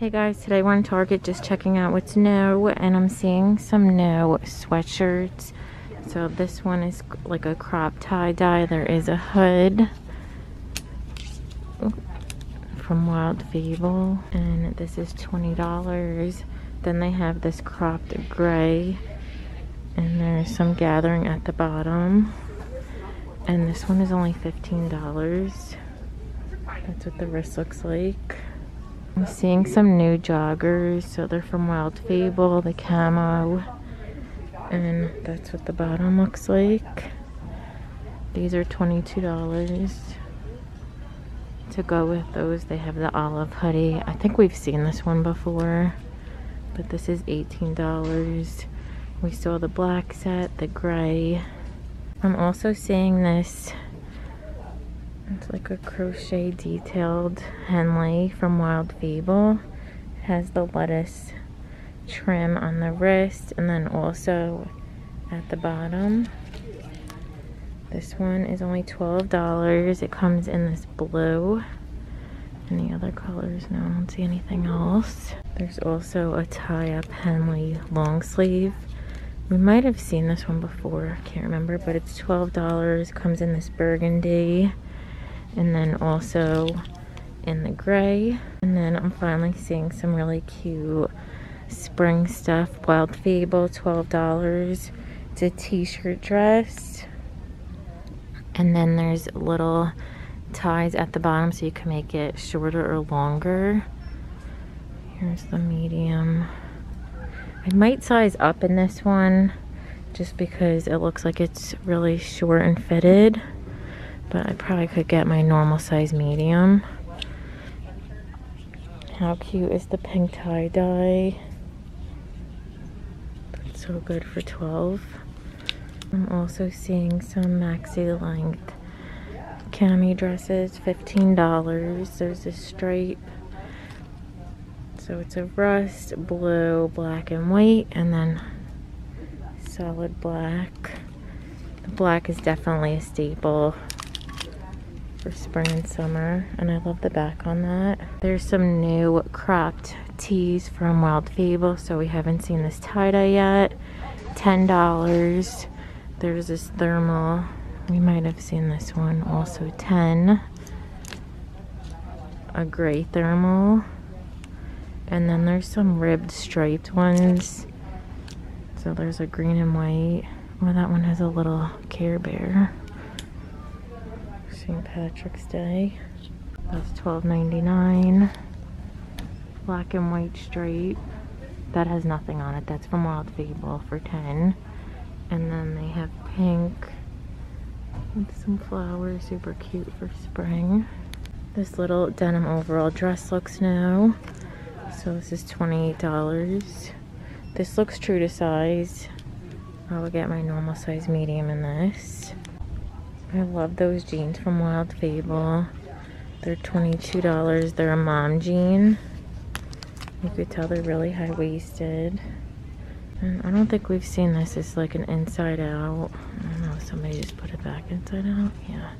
Hey guys, today we're in Target just checking out what's new and I'm seeing some new sweatshirts. So this one is like a crop tie-dye. There is a hood from Wild Fable and this is $20. Then they have this cropped gray and there's some gathering at the bottom. And this one is only $15. That's what the wrist looks like. I'm seeing some new joggers. So they're from Wild Fable, the camo. And that's what the bottom looks like. These are $22. To go with those, they have the olive hoodie. I think we've seen this one before. But this is $18. We saw the black set, the gray. I'm also seeing this it's like a crochet detailed Henley from Wild Fable. It has the lettuce trim on the wrist and then also at the bottom. This one is only $12. It comes in this blue. Any other colors? No, I don't see anything else. There's also a tie-up Henley long sleeve. We might have seen this one before, I can't remember, but it's $12. Comes in this burgundy and then also in the gray. And then I'm finally seeing some really cute spring stuff. Wild Fable $12 it's a t-shirt dress. And then there's little ties at the bottom so you can make it shorter or longer. Here's the medium. I might size up in this one just because it looks like it's really short and fitted but I probably could get my normal size medium. How cute is the pink tie-dye? That's so good for 12. I'm also seeing some maxi length cami dresses, $15. There's a stripe. So it's a rust, blue, black, and white, and then solid black. The black is definitely a staple for spring and summer and I love the back on that. There's some new cropped tees from Wild Fable so we haven't seen this tie-dye yet. $10. There's this thermal. We might have seen this one also 10 A gray thermal. And then there's some ribbed striped ones. So there's a green and white. Well, that one has a little Care Bear. Patrick's Day. That's $12.99. Black and white stripe. That has nothing on it. That's from Wild Fable for 10 And then they have pink with some flowers. Super cute for spring. This little denim overall dress looks new. So this is $28. This looks true to size. I will get my normal size medium in this. I love those jeans from Wild Fable. They're $22. They're a mom jean. You could tell they're really high-waisted. And I don't think we've seen this. It's like an inside out. I don't know, somebody just put it back inside out. Yeah.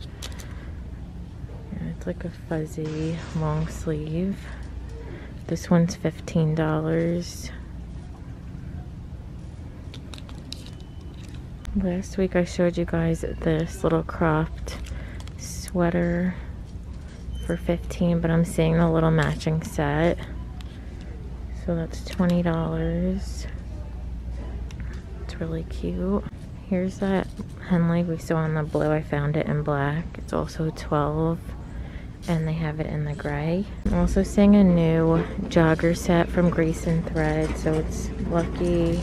yeah it's like a fuzzy long sleeve. This one's $15. Last week I showed you guys this little cropped sweater for 15 but I'm seeing the little matching set. So that's $20. It's really cute. Here's that Henley we saw in the blue. I found it in black. It's also 12 and they have it in the gray. I'm also seeing a new jogger set from Grayson Thread. So it's Lucky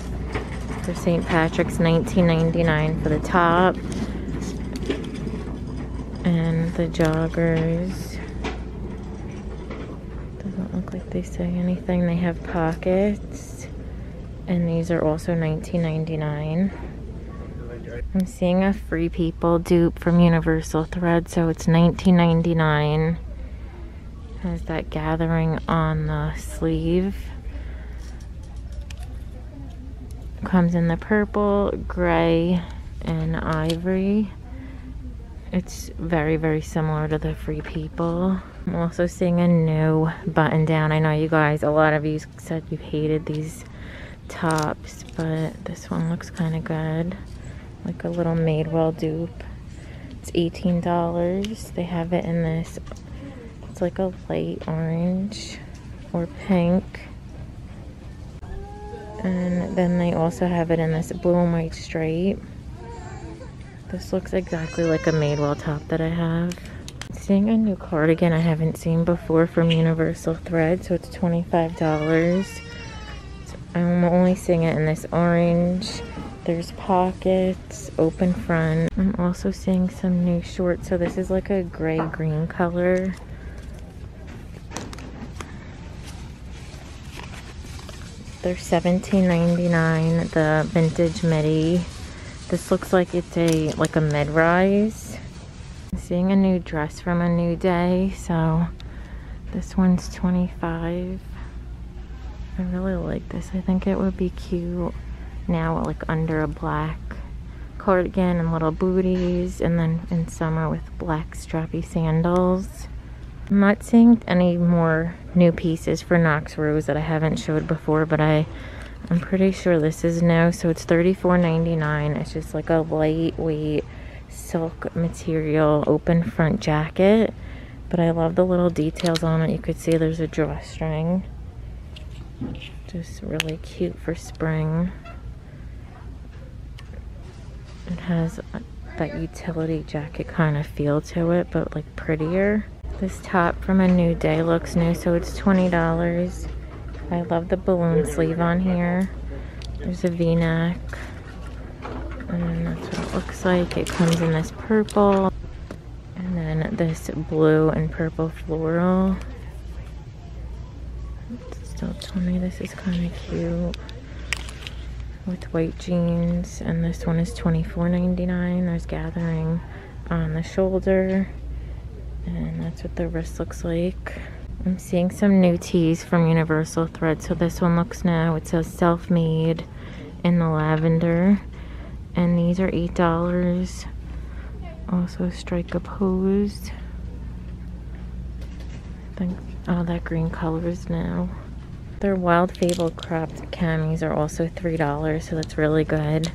for St. Patrick's, 19.99 for the top. And the joggers. Doesn't look like they say anything. They have pockets. And these are also 19.99. I'm seeing a Free People dupe from Universal Thread, so it's 19.99. Has that gathering on the sleeve. Comes in the purple, gray, and ivory. It's very, very similar to the Free People. I'm also seeing a new button down. I know you guys, a lot of you said you hated these tops, but this one looks kind of good. Like a little Madewell dupe. It's $18. They have it in this, it's like a light orange or pink. And then they also have it in this blue and white stripe. This looks exactly like a Madewell top that I have. Seeing a new cardigan I haven't seen before from Universal Thread, so it's $25. I'm only seeing it in this orange. There's pockets, open front. I'm also seeing some new shorts. So this is like a gray-green color. They're $17.99, the vintage midi. This looks like it's a like a mid-rise. Seeing a new dress from a new day, so this one's 25. I really like this. I think it would be cute now like under a black cardigan and little booties and then in summer with black strappy sandals. I'm not seeing any more new pieces for Knox Rose that I haven't showed before, but I, I'm pretty sure this is new. So it's $34.99. It's just like a lightweight silk material open front jacket. But I love the little details on it. You could see there's a drawstring. Just really cute for spring. It has that utility jacket kind of feel to it, but like prettier. This top from A New Day looks new, so it's $20. I love the balloon sleeve on here. There's a v-neck. And that's what it looks like. It comes in this purple. And then this blue and purple floral. It's still 20 This is kind of cute. With white jeans. And this one is $24.99. There's gathering on the shoulder. And that's what the wrist looks like. I'm seeing some new tees from Universal Thread. So this one looks now, it says self-made in the lavender. And these are $8. Also strike opposed. I think, oh, that green color is now. Their Wild Fable cropped camis are also $3, so that's really good.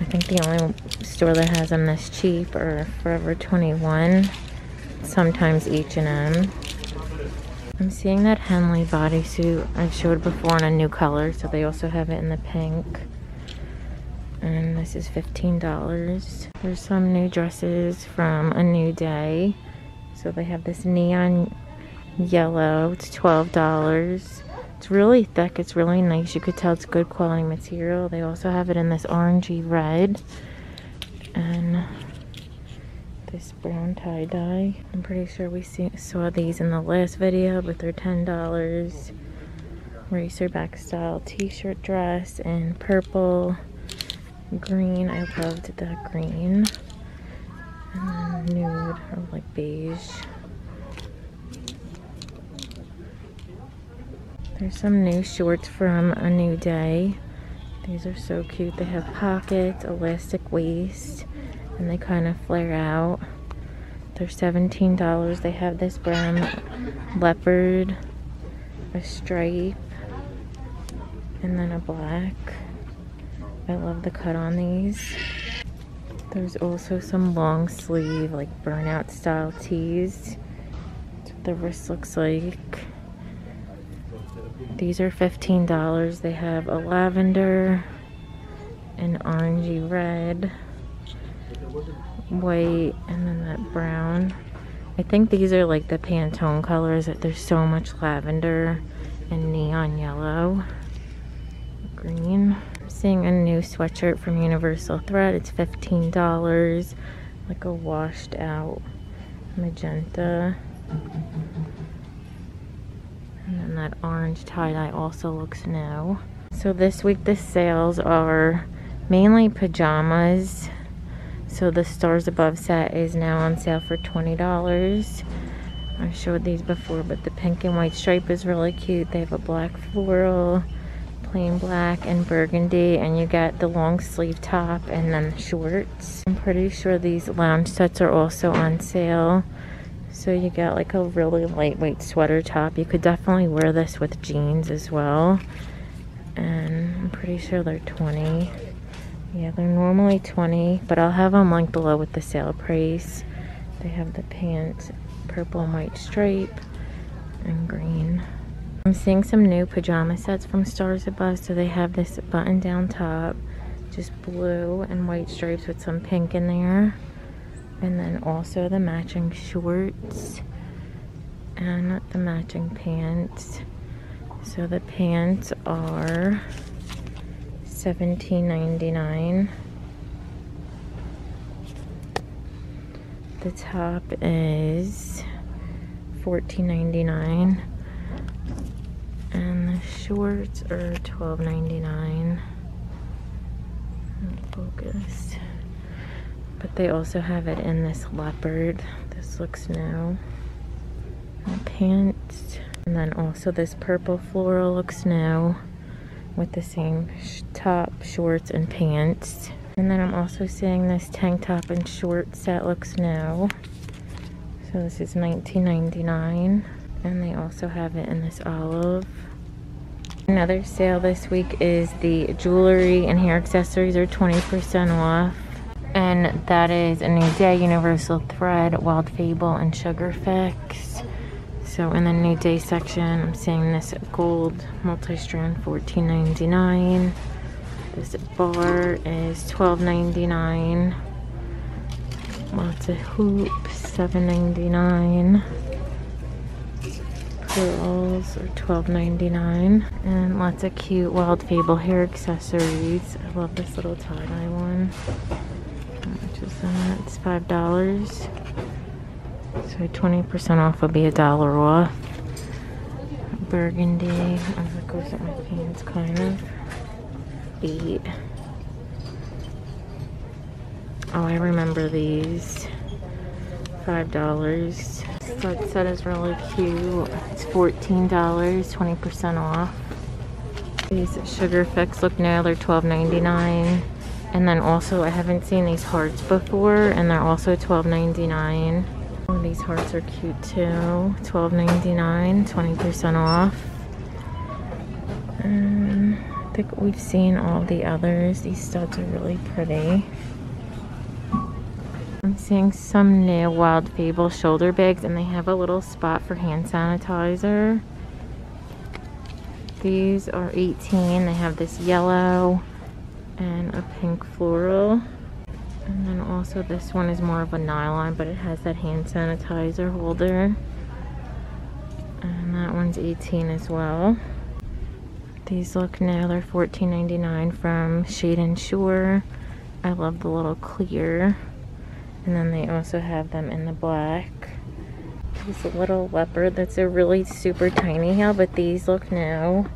I think the only store that has them this cheap are Forever 21 sometimes H&M. I'm seeing that Henley bodysuit I showed before in a new color, so they also have it in the pink. And this is $15. There's some new dresses from A New Day. So they have this neon yellow, it's $12. It's really thick, it's really nice. You could tell it's good quality material. They also have it in this orangey red. And this brown tie-dye. I'm pretty sure we see, saw these in the last video, but they're $10. Racerback style t-shirt dress in purple, green. I loved the green. And then nude or like beige. There's some new shorts from A New Day. These are so cute. They have pockets, elastic waist and they kind of flare out. They're $17. They have this brown leopard, a stripe, and then a black. I love the cut on these. There's also some long sleeve, like burnout style tees. That's what the wrist looks like. These are $15. They have a lavender, an orangey red, white and then that brown. I think these are like the Pantone colors. That There's so much lavender and neon yellow. Green. I'm seeing a new sweatshirt from Universal Thread. It's $15. Like a washed out magenta. And then that orange tie-dye also looks new. So this week the sales are mainly pajamas so the Stars Above set is now on sale for $20. I showed these before, but the pink and white stripe is really cute. They have a black floral, plain black, and burgundy, and you get the long sleeve top and then the shorts. I'm pretty sure these lounge sets are also on sale. So you get like a really lightweight sweater top. You could definitely wear this with jeans as well. And I'm pretty sure they're 20. Yeah, they're normally 20, but I'll have them linked below with the sale price. They have the pants, purple and white stripe, and green. I'm seeing some new pajama sets from Stars Above. So they have this button down top, just blue and white stripes with some pink in there. And then also the matching shorts and the matching pants. So the pants are $17.99. The top is $14.99 and the shorts are $12.99 focus. But they also have it in this leopard. This looks new. Pants. And then also this purple floral looks new with the same sh top shorts and pants and then I'm also seeing this tank top and shorts set looks new so this is $19.99 and they also have it in this olive. Another sale this week is the jewelry and hair accessories are 20% off. And that is a New Day, Universal Thread, Wild Fable, and Sugar Fix. So in the New Day section, I'm seeing this gold multi-strand $14.99. This bar is $12.99. Lots of hoops, $7.99. Pearls are $12.99. And lots of cute Wild Fable hair accessories. I love this little tie-dye one. How much is that? It's $5. So 20% off will be a dollar off. Burgundy. As it goes up my pants, kind of. Beat. Oh, I remember these. Five dollars. That set is really cute. It's fourteen dollars, twenty percent off. These sugar fix look new. They're $12.99. And then also, I haven't seen these hearts before, and they're also $12.99. Oh, these hearts are cute too. $12.99, 20% off. Um, I think we've seen all the others. These studs are really pretty. I'm seeing some new Wild Fable shoulder bags and they have a little spot for hand sanitizer. These are 18. They have this yellow and a pink floral. And then also this one is more of a nylon, but it has that hand sanitizer holder. And that one's 18 as well. These look now, They're $14.99 from Shade and Shore. I love the little clear. And then they also have them in the black. This little leopard that's a really super tiny heel, but these look now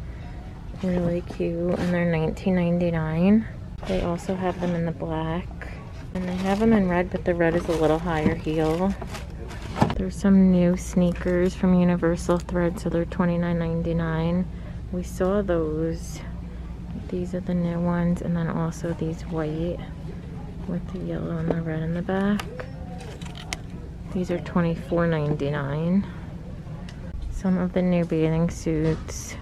Really cute, and they're $19.99. They also have them in the black. And they have them in red, but the red is a little higher heel. There's some new sneakers from Universal Thread, so they're $29.99. We saw those. These are the new ones, and then also these white with the yellow and the red in the back. These are $24.99. Some of the new bathing suits.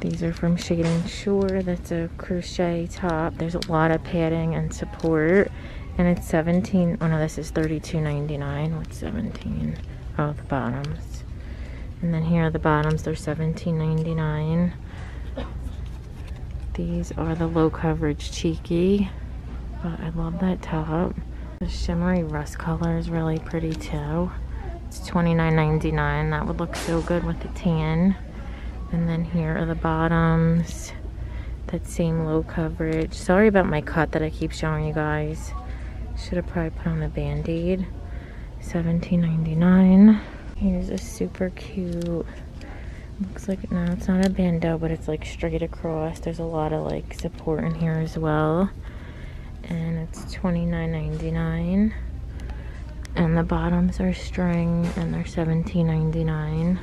These are from Shade and Shore. That's a crochet top. There's a lot of padding and support. And it's 17. Oh no, this is $32.99. What's 17? Oh, the bottoms. And then here are the bottoms. They're $17.99. These are the low coverage cheeky. But I love that top. The shimmery rust color is really pretty too. It's $29.99. That would look so good with the tan. And then here are the bottoms. That same low coverage. Sorry about my cut that I keep showing you guys. Should have probably put on the band-aid. $17.99. Here's a super cute looks like no it's not a bandeau but it's like straight across. There's a lot of like support in here as well. And it's $29.99 and the bottoms are string and they're $17.99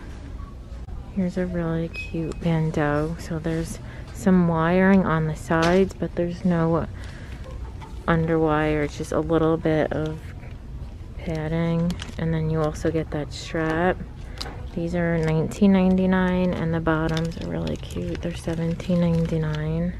here's a really cute bandeau. So there's some wiring on the sides but there's no underwire just a little bit of padding. And then you also get that strap. These are $19.99 and the bottoms are really cute. They're $17.99